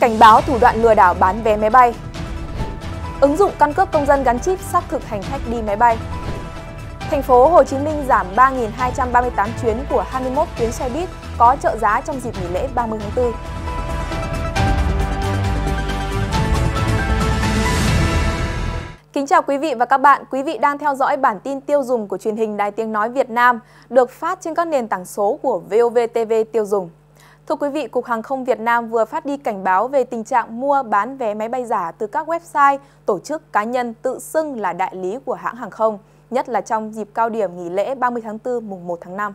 Cảnh báo thủ đoạn lừa đảo bán vé máy bay. Ứng dụng căn cước công dân gắn chip xác thực hành khách đi máy bay. Thành phố Hồ Chí Minh giảm 3.238 chuyến của 21 tuyến xe buýt có trợ giá trong dịp nghỉ lễ 30 tháng 4. Kính chào quý vị và các bạn. Quý vị đang theo dõi bản tin tiêu dùng của truyền hình Đài Tiếng Nói Việt Nam được phát trên các nền tảng số của VOV TV tiêu dùng. Thưa quý vị, Cục Hàng không Việt Nam vừa phát đi cảnh báo về tình trạng mua bán vé máy bay giả từ các website, tổ chức cá nhân tự xưng là đại lý của hãng hàng không, nhất là trong dịp cao điểm nghỉ lễ 30 tháng 4 mùng 1 tháng 5.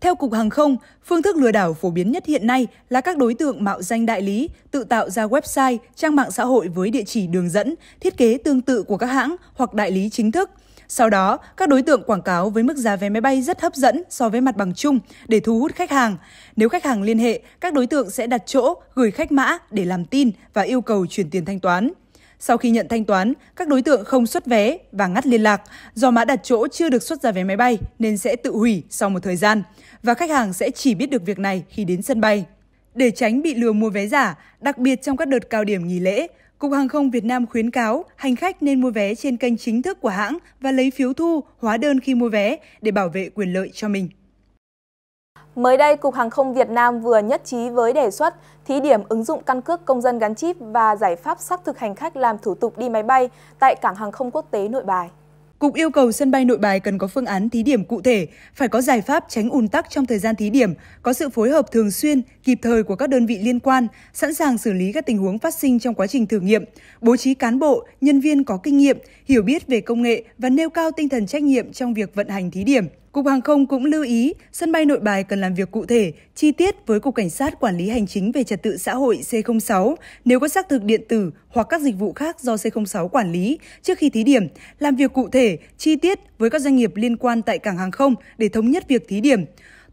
Theo Cục Hàng không, phương thức lừa đảo phổ biến nhất hiện nay là các đối tượng mạo danh đại lý, tự tạo ra website, trang mạng xã hội với địa chỉ đường dẫn, thiết kế tương tự của các hãng hoặc đại lý chính thức. Sau đó, các đối tượng quảng cáo với mức giá vé máy bay rất hấp dẫn so với mặt bằng chung để thu hút khách hàng. Nếu khách hàng liên hệ, các đối tượng sẽ đặt chỗ, gửi khách mã để làm tin và yêu cầu chuyển tiền thanh toán. Sau khi nhận thanh toán, các đối tượng không xuất vé và ngắt liên lạc. Do mã đặt chỗ chưa được xuất ra vé máy bay nên sẽ tự hủy sau một thời gian và khách hàng sẽ chỉ biết được việc này khi đến sân bay. Để tránh bị lừa mua vé giả, đặc biệt trong các đợt cao điểm nghỉ lễ, Cục Hàng không Việt Nam khuyến cáo hành khách nên mua vé trên kênh chính thức của hãng và lấy phiếu thu, hóa đơn khi mua vé để bảo vệ quyền lợi cho mình. Mới đây, Cục Hàng không Việt Nam vừa nhất trí với đề xuất thí điểm ứng dụng căn cước công dân gắn chip và giải pháp xác thực hành khách làm thủ tục đi máy bay tại Cảng hàng không quốc tế Nội Bài. Cục yêu cầu sân bay Nội Bài cần có phương án thí điểm cụ thể, phải có giải pháp tránh ùn tắc trong thời gian thí điểm, có sự phối hợp thường xuyên, kịp thời của các đơn vị liên quan, sẵn sàng xử lý các tình huống phát sinh trong quá trình thử nghiệm, bố trí cán bộ, nhân viên có kinh nghiệm, hiểu biết về công nghệ và nêu cao tinh thần trách nhiệm trong việc vận hành thí điểm. Cục Hàng không cũng lưu ý, sân bay Nội Bài cần làm việc cụ thể, chi tiết với Cục Cảnh sát Quản lý Hành chính về Trật tự xã hội C06 nếu có xác thực điện tử hoặc các dịch vụ khác do C06 quản lý trước khi thí điểm, làm việc cụ thể, chi tiết với các doanh nghiệp liên quan tại cảng hàng không để thống nhất việc thí điểm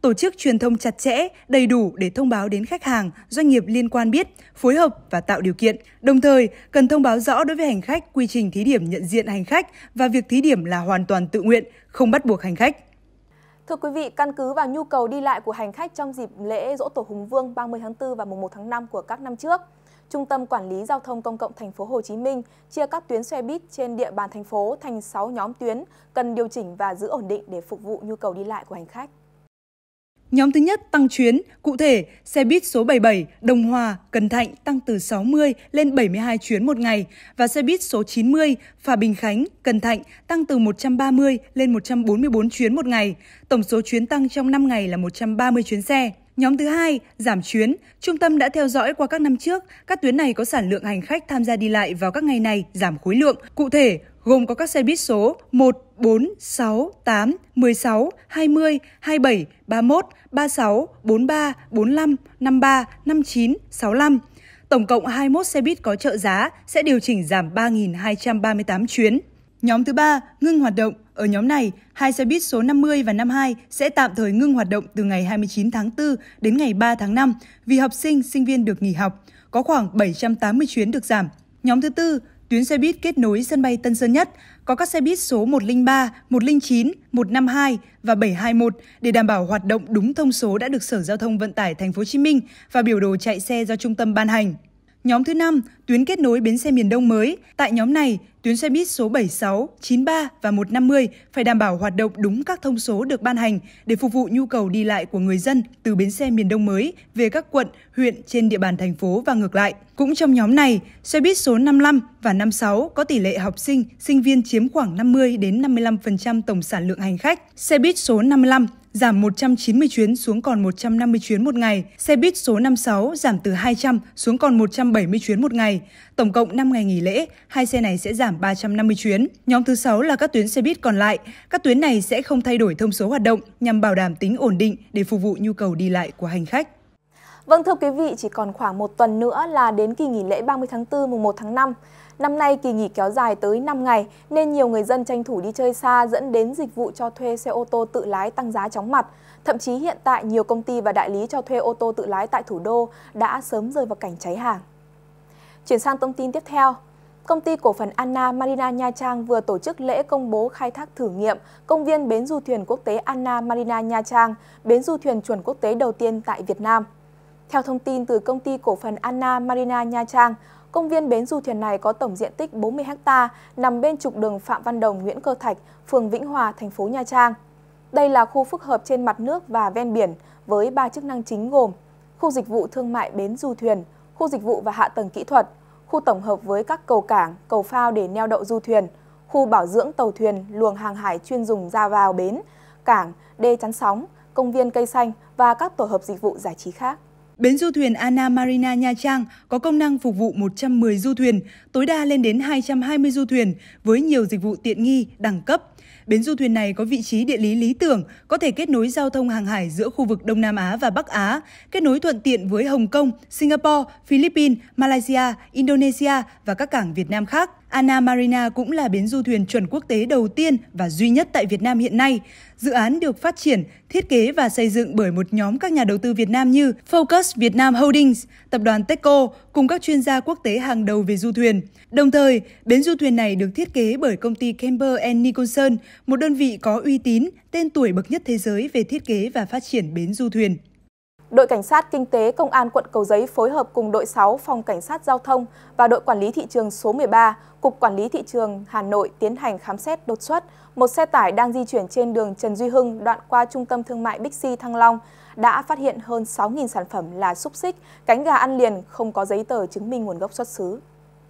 tổ chức truyền thông chặt chẽ, đầy đủ để thông báo đến khách hàng, doanh nghiệp liên quan biết, phối hợp và tạo điều kiện. Đồng thời, cần thông báo rõ đối với hành khách quy trình thí điểm nhận diện hành khách và việc thí điểm là hoàn toàn tự nguyện, không bắt buộc hành khách. Thưa quý vị, căn cứ vào nhu cầu đi lại của hành khách trong dịp lễ Dỗ Tổ Hùng Vương 30 tháng 4 và mùng 1 tháng 5 của các năm trước, Trung tâm Quản lý Giao thông Công cộng thành phố Hồ Chí Minh chia các tuyến xe buýt trên địa bàn thành phố thành 6 nhóm tuyến cần điều chỉnh và giữ ổn định để phục vụ nhu cầu đi lại của hành khách. Nhóm thứ nhất tăng chuyến, cụ thể xe buýt số 77 Đồng Hòa, Cần Thạnh tăng từ 60 lên 72 chuyến một ngày và xe buýt số 90 Phà Bình Khánh, Cần Thạnh tăng từ 130 lên 144 chuyến một ngày. Tổng số chuyến tăng trong 5 ngày là 130 chuyến xe. Nhóm thứ hai, giảm chuyến. Trung tâm đã theo dõi qua các năm trước, các tuyến này có sản lượng hành khách tham gia đi lại vào các ngày này giảm khối lượng. Cụ thể, gồm có các xe buýt số 1, 4, 6, 8, 16, 20, 27, 31, 36, 43, 45, 53, 59, 65. Tổng cộng 21 xe buýt có trợ giá sẽ điều chỉnh giảm 3.238 chuyến. Nhóm thứ ba ngưng hoạt động. Ở nhóm này, hai xe buýt số 50 và 52 sẽ tạm thời ngưng hoạt động từ ngày 29 tháng 4 đến ngày 3 tháng 5 vì học sinh, sinh viên được nghỉ học. Có khoảng 780 chuyến được giảm. Nhóm thứ tư, tuyến xe buýt kết nối sân bay Tân Sơn Nhất có các xe buýt số 103, 109, 152 và 721 để đảm bảo hoạt động đúng thông số đã được Sở Giao thông Vận tải Thành phố Hồ Chí Minh và biểu đồ chạy xe do trung tâm ban hành. Nhóm thứ 5, tuyến kết nối bến xe miền Đông mới. Tại nhóm này, tuyến xe buýt số 76, 93 và 150 phải đảm bảo hoạt động đúng các thông số được ban hành để phục vụ nhu cầu đi lại của người dân từ bến xe miền Đông mới về các quận, huyện trên địa bàn thành phố và ngược lại. Cũng trong nhóm này, xe buýt số 55 và 56 có tỷ lệ học sinh, sinh viên chiếm khoảng 50 đến 55% tổng sản lượng hành khách. Xe buýt số 55 giảm 190 chuyến xuống còn 150 chuyến một ngày. Xe buýt số 56 giảm từ 200 xuống còn 170 chuyến một ngày. Tổng cộng 5 ngày nghỉ lễ, hai xe này sẽ giảm 350 chuyến. Nhóm thứ 6 là các tuyến xe buýt còn lại. Các tuyến này sẽ không thay đổi thông số hoạt động nhằm bảo đảm tính ổn định để phục vụ nhu cầu đi lại của hành khách. Vâng thưa quý vị, chỉ còn khoảng một tuần nữa là đến kỳ nghỉ lễ 30 tháng 4 mùng 1 tháng 5. Năm nay kỳ nghỉ kéo dài tới 5 ngày nên nhiều người dân tranh thủ đi chơi xa dẫn đến dịch vụ cho thuê xe ô tô tự lái tăng giá chóng mặt. Thậm chí hiện tại nhiều công ty và đại lý cho thuê ô tô tự lái tại thủ đô đã sớm rơi vào cảnh cháy hàng. Chuyển sang thông tin tiếp theo. Công ty cổ phần Anna Marina Nha Trang vừa tổ chức lễ công bố khai thác thử nghiệm công viên bến du thuyền quốc tế Anna Marina Nha Trang, bến du thuyền chuẩn quốc tế đầu tiên tại Việt Nam. Theo thông tin từ công ty cổ phần Anna Marina Nha Trang, công viên bến du thuyền này có tổng diện tích 40 ha, nằm bên trục đường Phạm Văn Đồng, Nguyễn Cơ Thạch, phường Vĩnh Hòa, thành phố Nha Trang. Đây là khu phức hợp trên mặt nước và ven biển với ba chức năng chính gồm khu dịch vụ thương mại bến du thuyền, khu dịch vụ và hạ tầng kỹ thuật, khu tổng hợp với các cầu cảng, cầu phao để neo đậu du thuyền, khu bảo dưỡng tàu thuyền, luồng hàng hải chuyên dùng ra vào bến, cảng, đê chắn sóng, công viên cây xanh và các tổ hợp dịch vụ giải trí khác. Bến du thuyền Anna Marina Nha Trang có công năng phục vụ 110 du thuyền, tối đa lên đến 220 du thuyền với nhiều dịch vụ tiện nghi, đẳng cấp. Bến du thuyền này có vị trí địa lý lý tưởng, có thể kết nối giao thông hàng hải giữa khu vực Đông Nam Á và Bắc Á, kết nối thuận tiện với Hồng Kông, Singapore, Philippines, Malaysia, Indonesia và các cảng Việt Nam khác. Anna Marina cũng là bến du thuyền chuẩn quốc tế đầu tiên và duy nhất tại Việt Nam hiện nay. Dự án được phát triển, thiết kế và xây dựng bởi một nhóm các nhà đầu tư Việt Nam như Focus Việt Nam Holdings, tập đoàn Techco cùng các chuyên gia quốc tế hàng đầu về du thuyền. Đồng thời, bến du thuyền này được thiết kế bởi công ty Kemper Nicholson, một đơn vị có uy tín, tên tuổi bậc nhất thế giới về thiết kế và phát triển bến du thuyền. Đội Cảnh sát Kinh tế Công an quận Cầu Giấy phối hợp cùng đội 6 Phòng Cảnh sát Giao thông và đội Quản lý Thị trường số 13, Cục Quản lý Thị trường Hà Nội tiến hành khám xét đột xuất một xe tải đang di chuyển trên đường Trần Duy Hưng đoạn qua trung tâm thương mại Bixi Thăng Long đã phát hiện hơn 6.000 sản phẩm là xúc xích, cánh gà ăn liền không có giấy tờ chứng minh nguồn gốc xuất xứ.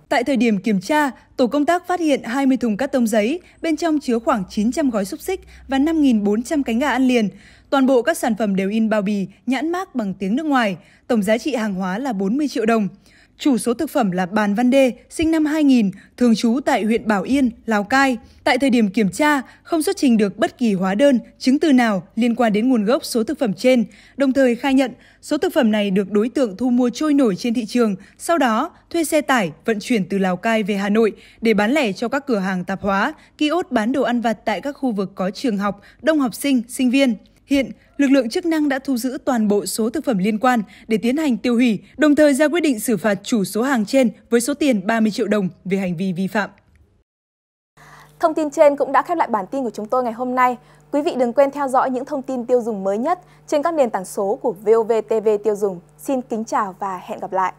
Tại thời điểm kiểm tra, tổ công tác phát hiện 20 thùng cắt tông giấy, bên trong chứa khoảng 900 gói xúc xích và 5.400 cánh gà ăn liền. Toàn bộ các sản phẩm đều in bao bì, nhãn mác bằng tiếng nước ngoài, tổng giá trị hàng hóa là 40 triệu đồng. Chủ số thực phẩm là Bàn Văn Đê, sinh năm 2000, thường trú tại huyện Bảo Yên, Lào Cai. Tại thời điểm kiểm tra, không xuất trình được bất kỳ hóa đơn, chứng từ nào liên quan đến nguồn gốc số thực phẩm trên, đồng thời khai nhận số thực phẩm này được đối tượng thu mua trôi nổi trên thị trường, sau đó thuê xe tải vận chuyển từ Lào Cai về Hà Nội để bán lẻ cho các cửa hàng tạp hóa, kiosk bán đồ ăn vặt tại các khu vực có trường học, đông học sinh, sinh viên. Hiện, lực lượng chức năng đã thu giữ toàn bộ số thực phẩm liên quan để tiến hành tiêu hủy, đồng thời ra quyết định xử phạt chủ số hàng trên với số tiền 30 triệu đồng về hành vi vi phạm. Thông tin trên cũng đã khép lại bản tin của chúng tôi ngày hôm nay. Quý vị đừng quên theo dõi những thông tin tiêu dùng mới nhất trên các nền tảng số của VOV TV tiêu dùng. Xin kính chào và hẹn gặp lại.